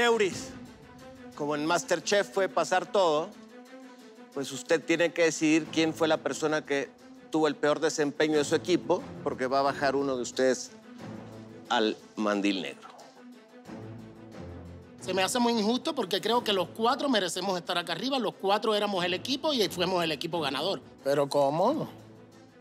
Neuris, como en Masterchef fue pasar todo, pues usted tiene que decidir quién fue la persona que tuvo el peor desempeño de su equipo, porque va a bajar uno de ustedes al mandil negro. Se me hace muy injusto porque creo que los cuatro merecemos estar acá arriba. Los cuatro éramos el equipo y fuimos el equipo ganador. ¿Pero cómo?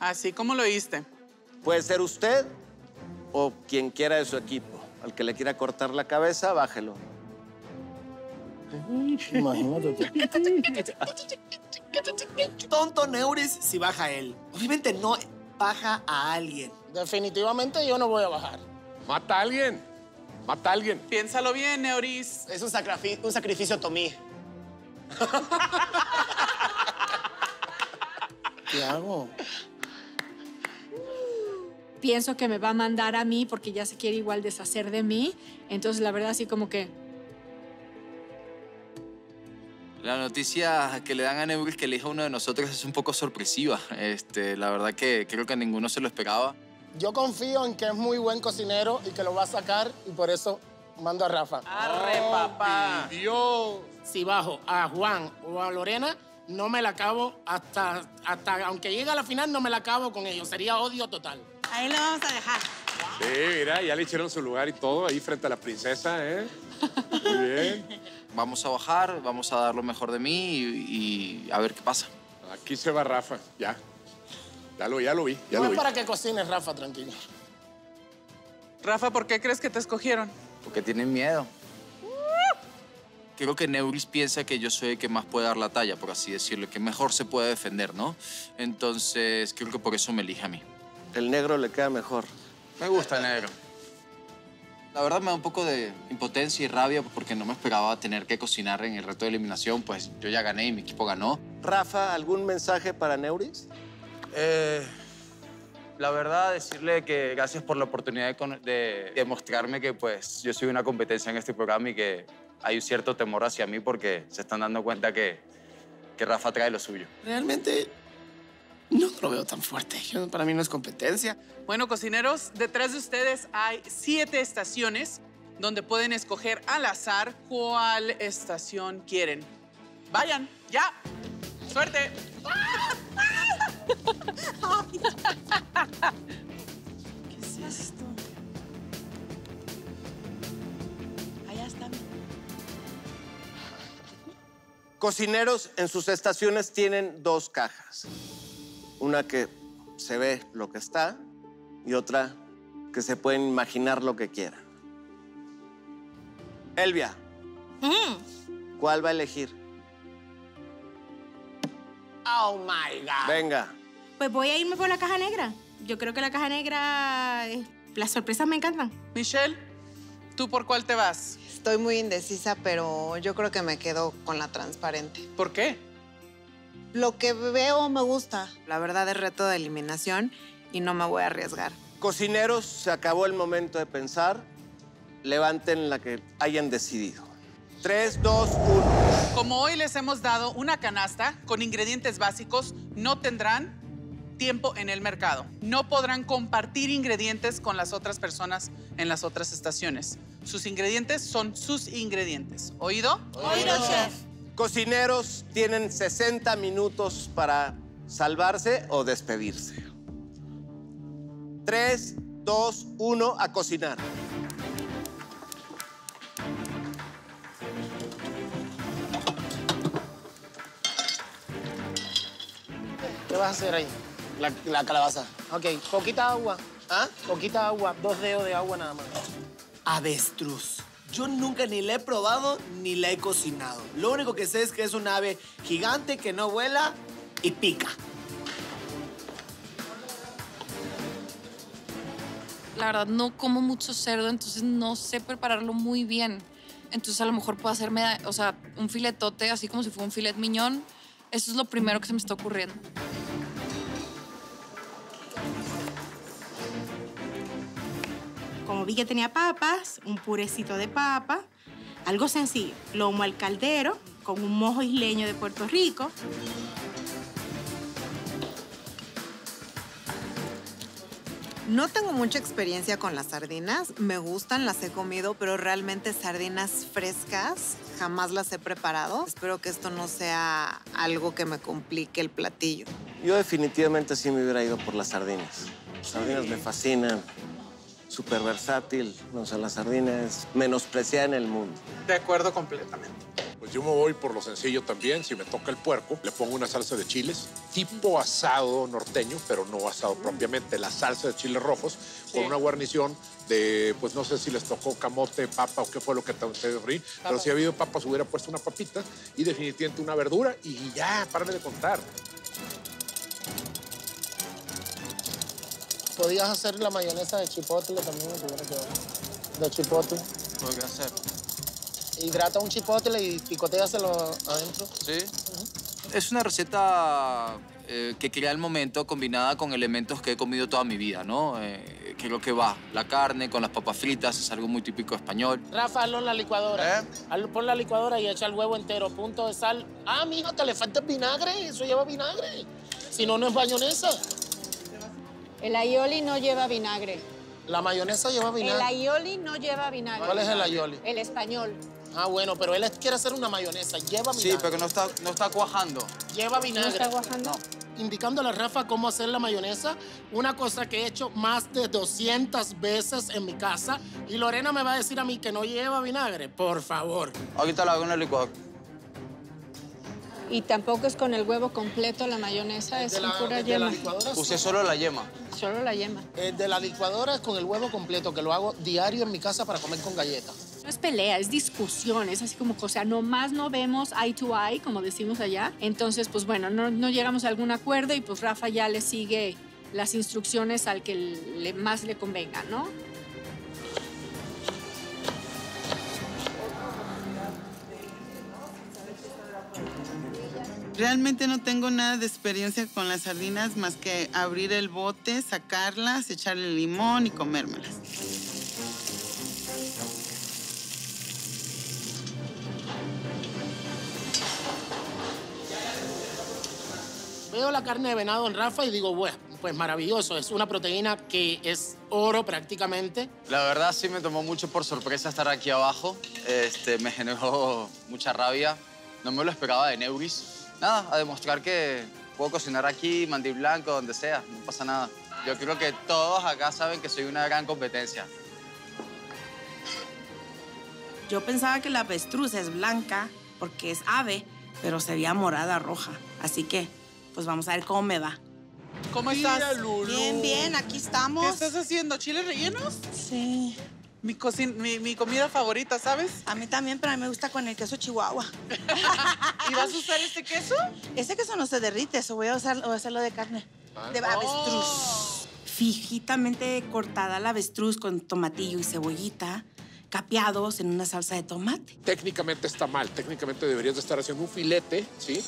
Así como lo oíste. Puede ser usted o quien quiera de su equipo. Al que le quiera cortar la cabeza, bájelo. Imagínate. Tonto Neuris si baja él. Obviamente no baja a alguien. Definitivamente yo no voy a bajar. Mata a alguien. Mata a alguien. Piénsalo bien, Neuris. Es un, sacrifi- un sacrificio Tomí. ¿Qué hago? Pienso que me va a mandar a mí porque ya se quiere igual deshacer de mí. Entonces, la verdad, así como que La noticia que le dan a Neuris que elija uno de nosotros es un poco sorpresiva. Este, la verdad que creo que ninguno se lo esperaba. Yo confío en que es muy buen cocinero y que lo va a sacar y por eso mando a Rafa. Arre, papá. Dios. Si bajo a Juan o a Lorena, no me la acabo hasta, hasta aunque llegue a la final, no me la acabo con ellos. Sería odio total. Ahí lo vamos a dejar. Sí, mira, ya le hicieron su lugar y todo ahí frente a la princesa, ¿eh? Muy bien. Vamos a bajar, vamos a dar lo mejor de mí y, y a ver qué pasa. Aquí se va Rafa, ya. Ya lo, ya lo vi, ya no lo es vi. para que cocines, Rafa, tranquilo. Rafa, ¿por qué crees que te escogieron? Porque tienen miedo. Creo que Neuris piensa que yo soy el que más puede dar la talla, por así decirlo, que mejor se puede defender, ¿no? Entonces, creo que por eso me elige a mí. El negro le queda mejor. Me gusta el negro. La verdad me da un poco de impotencia y rabia porque no me esperaba tener que cocinar en el reto de eliminación, pues yo ya gané y mi equipo ganó. Rafa, ¿algún mensaje para Neuris? Eh, la verdad, decirle que gracias por la oportunidad de, demostrarme que pues yo soy una competencia en este programa y que hay un cierto temor hacia mí porque se están dando cuenta que, que Rafa trae lo suyo. Realmente no lo veo tan fuerte. Yo- para mí no es competencia. Bueno, cocineros, detrás de ustedes hay siete estaciones donde pueden escoger al azar cuál estación quieren. Vayan, ya. Suerte. ¿Qué es esto? Allá está. Cocineros en sus estaciones tienen dos cajas. Una que se ve lo que está y otra que se pueden imaginar lo que quieran. Elvia, ¿cuál va a elegir? Oh my God. Venga. Pues voy a irme por la caja negra. Yo creo que la caja negra. eh, Las sorpresas me encantan. Michelle, ¿tú por cuál te vas? Estoy muy indecisa, pero yo creo que me quedo con la transparente. ¿Por qué? Lo que veo me gusta. La verdad es reto de eliminación y no me voy a arriesgar. Cocineros, se acabó el momento de pensar. Levanten la que hayan decidido. Tres, dos, uno. Como hoy les hemos dado una canasta con ingredientes básicos, no tendrán tiempo en el mercado. No podrán compartir ingredientes con las otras personas en las otras estaciones. Sus ingredientes son sus ingredientes. ¿Oído? Oído, chef. Cocineros tienen 60 minutos para salvarse o despedirse. Tres, dos, uno, a cocinar. ¿Qué vas a hacer ahí? La, la calabaza. Ok, poquita agua. ¿Ah? Poquita agua, dos dedos de agua nada más. Avestruz. Yo nunca ni la he probado ni la he cocinado. Lo único que sé es que es un ave gigante que no vuela y pica. La verdad, no como mucho cerdo, entonces no sé prepararlo muy bien. Entonces, a lo mejor puedo hacerme, o sea, un filetote, así como si fuera un filet miñón. Eso es lo primero que se me está ocurriendo. Como vi que tenía papas, un purecito de papa, algo sencillo. Lomo al caldero con un mojo isleño de Puerto Rico. No tengo mucha experiencia con las sardinas. Me gustan, las he comido, pero realmente sardinas frescas jamás las he preparado. Espero que esto no sea algo que me complique el platillo. Yo definitivamente sí me hubiera ido por las sardinas. Las sardinas me fascinan. Súper versátil. O sea, la sardina es menospreciada en el mundo. De acuerdo completamente. Pues yo me voy por lo sencillo también. Si me toca el puerco, le pongo una salsa de chiles, tipo asado norteño, pero no asado propiamente. La salsa de chiles rojos con una guarnición de, pues no sé si les tocó camote, papa o qué fue lo que ustedes frí. Pero si ha habido papas, hubiera puesto una papita y definitivamente una verdura y ya, párale de contar. Podías hacer la mayonesa de chipotle también, quedado. De chipotle. Podría hacer. Hidrata un chipotle y picoteaselo adentro. Sí. Es una receta eh, que crea el momento combinada con elementos que he comido toda mi vida, ¿no? Eh, creo que va. La carne con las papas fritas es algo muy típico español. Rafa, hazlo en la licuadora. ¿Eh? Hazlo, pon la licuadora y echa el huevo entero, punto de sal. Ah, mijo, te le falta vinagre. Eso lleva vinagre. Si no, no es mayonesa. El aioli no lleva vinagre. La mayonesa lleva El vinagre. aioli no lleva vinagre. ¿Cuál es el aioli? El español. Ah, bueno, pero él quiere hacer una mayonesa. Lleva vinagre. Sí, pero no está, no está cuajando. Lleva vinagre. ¿No está guajando? Indicándole a Rafa cómo hacer la mayonesa, una cosa que he hecho más de 200 veces en mi casa. Y Lorena me va a decir a mí que no lleva vinagre. Por favor. Ahorita la hago en el licuador. Y tampoco es con el huevo completo la mayonesa, es De la, pura yema. Usé solo la yema. Solo la yema. Eh, de la licuadora es con el huevo completo, que lo hago diario en mi casa para comer con galletas. No es pelea, es discusión, es así como, o sea, nomás no vemos eye to eye, como decimos allá. Entonces, pues bueno, no, no llegamos a algún acuerdo y pues Rafa ya le sigue las instrucciones al que le, más le convenga, ¿no? Realmente no tengo nada de experiencia con las sardinas más que abrir el bote, sacarlas, echarle limón y comérmelas. Veo la carne de venado en Rafa y digo, bueno, pues maravilloso. Es una proteína que es oro prácticamente. La verdad sí me tomó mucho por sorpresa estar aquí abajo. Este, me generó mucha rabia. No me lo esperaba de Neuris. Nada, a demostrar que puedo cocinar aquí, mandil blanco, donde sea. No pasa nada. Yo creo que todos acá saben que soy una gran competencia. Yo pensaba que la avestruz es blanca porque es ave, pero se veía morada roja. Así que, pues vamos a ver cómo me va. ¿Cómo estás? Bien, bien, aquí estamos. ¿Qué estás haciendo? ¿Chiles rellenos? Sí. Mi, cocin- mi, mi comida favorita, ¿sabes? A mí también, pero a mí me gusta con el queso chihuahua. ¿Y vas a usar este queso? Ese queso no se derrite, eso voy a, usar, voy a hacerlo de carne. De avestruz. Fijitamente cortada la avestruz con tomatillo y cebollita, capeados en una salsa de tomate. Técnicamente está mal. Técnicamente deberías de estar haciendo un filete, ¿sí?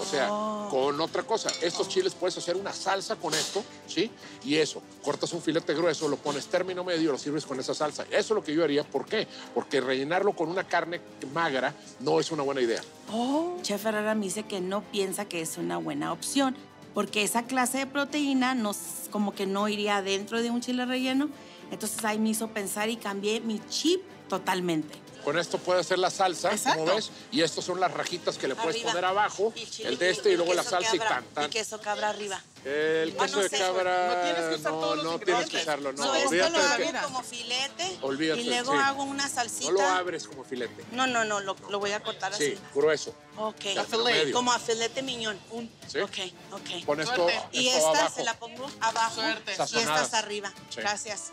O sea, con otra cosa. Estos chiles puedes hacer una salsa con esto, ¿sí? Y eso, cortas un filete grueso, lo pones término medio, lo sirves con esa salsa. Eso es lo que yo haría. ¿Por qué? Porque rellenarlo con una carne magra no es una buena idea. Oh. Chef Herrera me dice que no piensa que es una buena opción, porque esa clase de proteína nos, como que no iría dentro de un chile relleno. Entonces ahí me hizo pensar y cambié mi chip totalmente. Con esto puedes hacer la salsa, Exacto. como ves, y estos son las rajitas que le puedes Arriba. poner abajo, Y el de este y luego la salsa y tan, tan. Y queso cabra arriba. El Ah, queso no de sé. cabra, No tienes que usar no, no tienes que usarlo, no. No, esto olvídate lo que- como filete Olvídate, y luego sí. hago una salsita. No lo abres como filete. No, no, no, lo, lo voy a cortar Sí, así. grueso. Ok. Medio. Como a filete miñón. Un, Sí. Ok, ok. Pon esto, Y esta abajo. se la pongo abajo Suerte. y estas arriba. Sí. Gracias.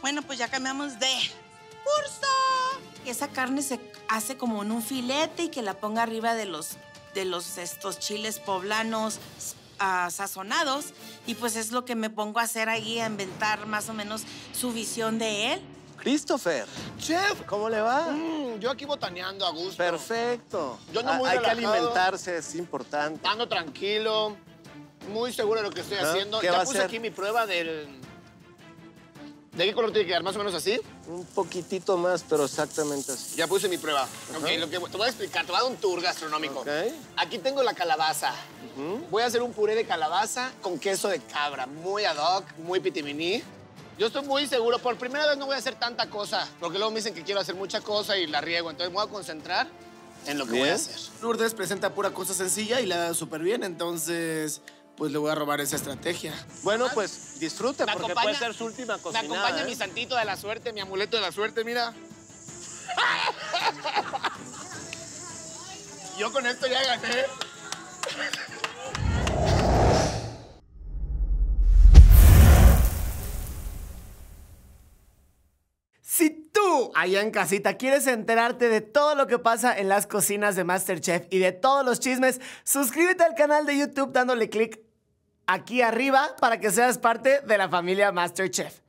Bueno, pues ya cambiamos de curso. Esa carne se hace como en un filete y que la ponga arriba de los, de los estos chiles poblanos ah, sazonados. Y pues es lo que me pongo a hacer ahí, a inventar más o menos su visión de él. Christopher, Chef, ¿cómo le va? mm, yo aquí botaneando a gusto. Perfecto. Yo ando Ah, muy Hay que alimentarse, es importante. Ando tranquilo, muy seguro de lo que estoy Ajá. haciendo. ¿Qué ya va a puse hacer? aquí mi prueba del... ¿De qué color tiene que quedar? ¿Más o menos así? Un poquitito más, pero exactamente así. Ya puse mi prueba. Ok, lo que te voy a explicar, te voy a dar un tour gastronómico. Ok. Aquí tengo la calabaza. Voy a hacer un puré de calabaza con queso de cabra, muy ad hoc, muy pitiminí. Yo estoy muy seguro. Por primera vez no voy a hacer tanta cosa, porque luego me dicen que quiero hacer mucha cosa y la riego. Entonces me voy a concentrar en lo que voy a hacer. Lourdes presenta pura cosa sencilla y la da súper bien, entonces pues le voy a robar esa estrategia. Bueno, pues disfrute, Me porque acompaña- puede ser su última Me cocinada. acompaña ¿eh? mi santito de la suerte, mi amuleto de la suerte, mira. Yo con esto ya gané. Si tú, allá en casita, quieres enterarte de todo lo que pasa en las cocinas de MasterChef y de todos los chismes, suscríbete al canal de YouTube dándole clic aquí arriba para que seas parte de la familia MasterChef.